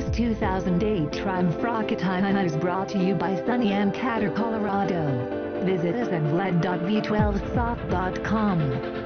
This 2008 Triumph Rocketina is brought to you by Sunny and Catter, Colorado. Visit us at vlad.v12soft.com.